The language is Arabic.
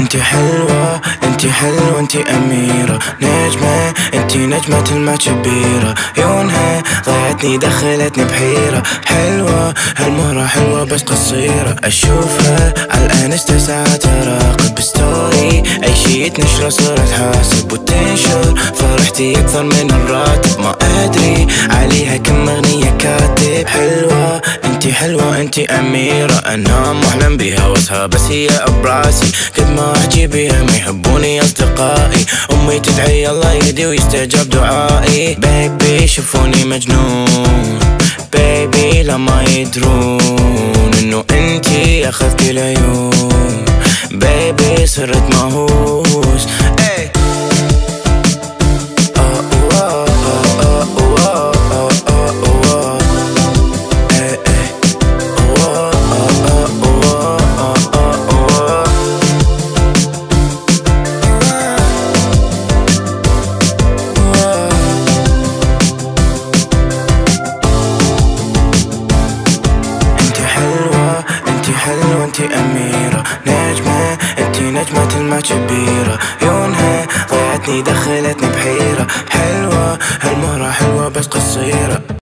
انتي حلوة انتي أميرة. نجمة انتي نجمة الماء كبيرة عيونها ضيعتني دخلتني بحيرة. حلوة هالمهرة حلوة بس قصيرة. أشوفها على ال Insta ساعات اراقب story أي شي تنشره صرت حاسب. وتنشر فرحتي أكثر من الراتب. ما أدري عليها كم أغنية كاتب. حلوة حلوة أنتي أميرة. انام واحلم بيها واسها بس هي براسي قد ما احكي بيها يحبوني أصدقائي. أمي تدعي الله يهدي ويستجاب دعائي. بيبي شوفوني مجنون. بيبي لا ما يدرون إنه أنتي أخذتي العيون. بيبي صرت مهووس. انتي أميرة. نجمة أنتي نجمة الماء كبيرة. عيونها ضيعتني دخلتني بحيرة. حلوة هالمهرة حلوة بس قصيرة.